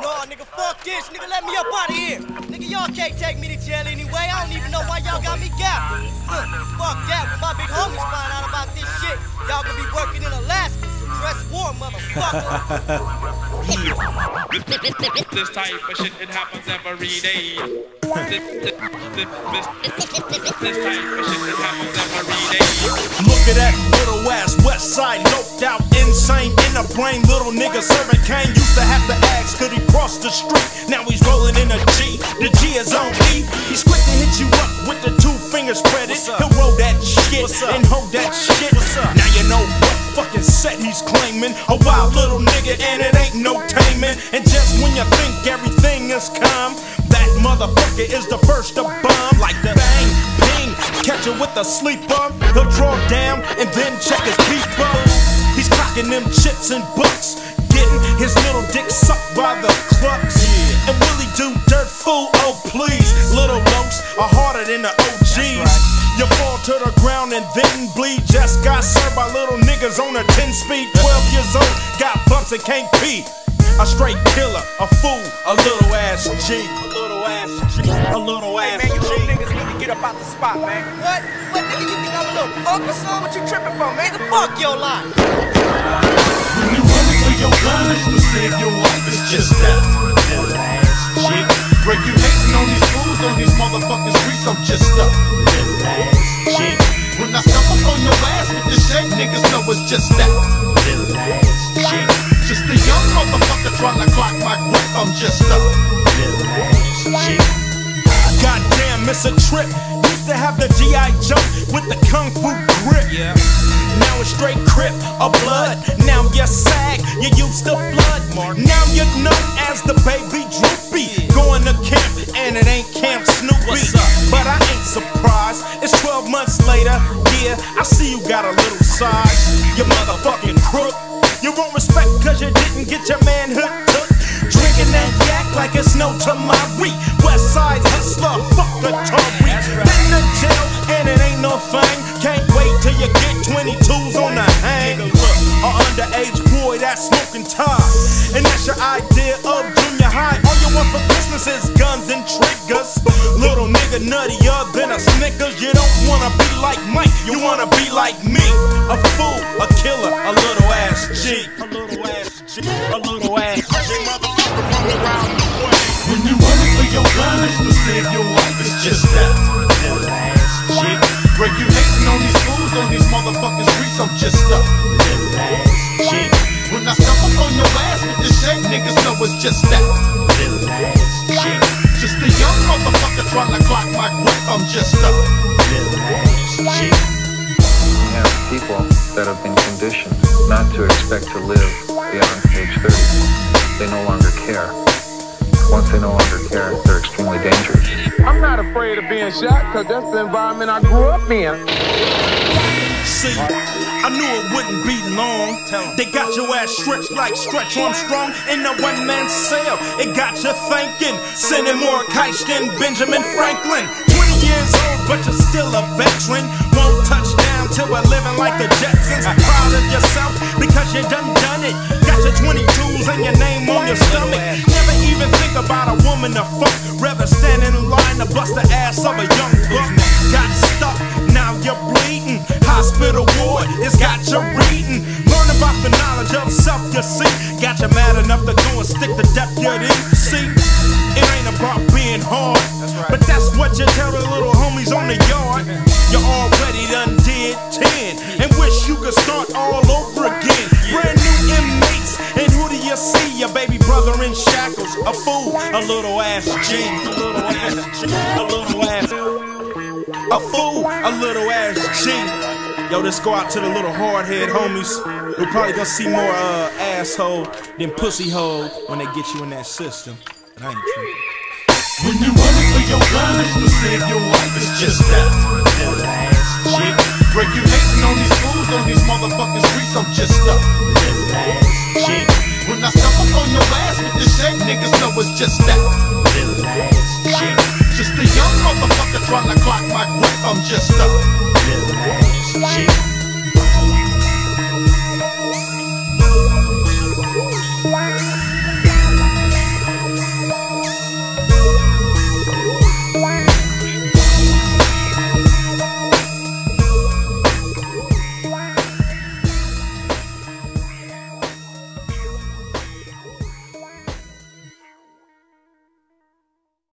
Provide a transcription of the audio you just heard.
no, nigga, fuck this. Nigga, let me up out of here. Nigga, y'all can't take me to jail anyway. I don't even know why y'all got me gapped. Look, fuck that. When my big homies find out about this shit, y'all gonna be working in Alaska. So dress warm, motherfucker. This type of shit, it happens every day. This, this, this, this, this type of shit, it happens every day. Look at that little ass west side, loped out, insane in the brain. Little nigga serving cane. Used to have to could he cross the street? Now he's rolling in a G. The G is on E. He's quick to hit you up with the two fingers spread it. He'll roll that shit and hold that shit. Now you know what fucking set he's claiming. A wild little nigga, and it ain't no taming. And just when you think everything is calm, that motherfucker is the first to bomb. Like the bang, ping, catch it with a sleeper. He'll draw down and then check his people. He's clocking them chips and bucks. Getting his little dick sucked by the clucks. And will he do dirt fool? Oh please, little locs are harder than the OGs. You fall to the ground and then bleed. Just got served by little niggas on a 10 speed. 12 years old, got bumps and can't pee. A straight killer, a fool, a little ass G. A little ass G. A little ass Man, you G. little niggas need to get up out the spot, man. what? What, nigga, you think I'm a little punk or something? What you tripping for, man? The fuck your life. Your guns to save your life, it's just that little ass chick. Break you hating on these fools on these motherfucking streets, I'm just a little ass chick. When I step up on your ass with the shake, niggas know it's just that little ass chick. Just a young motherfucker trying to clock my grip, I'm just a little ass chick. Goddamn, miss a trip. Used to have the G.I. Joe with the Kung Fu grip. Yeah. Now it's straight crip or blood. Now you sag, you used to flood. Now you're known as the baby droopy. Going to camp and it ain't Camp Snoopy. But I ain't surprised. It's 12 months later. Yeah, I see you got a little size. You motherfucking crook. You won't respect cause you didn't get your manhood took. Drinking that yak like it's no tomorrow. West side hustler, that's your idea of junior high. All you want for Christmas is guns and triggers. Little nigga nuttier than a Snickers. You don't wanna be like Mike, you wanna be like me. A fool, a killer, a little ass G. A little ass G. A little ass G. When you running for your guns to save your life, it's just that little ass chick. Break you hating on these fools on these motherfucking streets, I'm just just that little ass chick. Just a young motherfucker trying to clock my grip, I'm just a little ass chick. We have people that have been conditioned not to expect to live beyond age 30. They no longer care. Once they no longer care, they're extremely dangerous. I'm not afraid of being shot because that's the environment I grew up in. See, I knew it wouldn't be long. They got your ass stretched like Stretch Armstrong in a one man cell. It got you thinking, sending more kites than Benjamin Franklin. 20 years old, but you're still a veteran. Won't touch down till we're living like the Jetsons. Proud of yourself because you done done it. Got your 22s and your name on your stomach. Never even think about a woman to fuck. Rather stand in line to bust the ass of a young Hospital ward, it's got you reading. Learn about the knowledge of self, you see. Got you mad enough to go and stick the deputy. See, it ain't about being hard, but that's what you tell the little homies on the yard. You already done did 10 and wish you could start all over again. Brand new inmates, and who do you see? Your baby brother in shackles, a fool, a little ass G, a little ass G, a little ass. A fool, a little ass G. Yo, let's go out to the little hard head homies. We're probably gonna see more uh, asshole than pussy hole when they get you in that system. But I ain't tripping. When you running for your guns to save your life, it's just that little ass chick. You on these fools on these motherfucking streets, I'm just a little ass chick. When I step up on your ass with the shake, niggas know it's just that little ass chick. Just a young motherfucker trying to clock my grip, I'm just a little ass.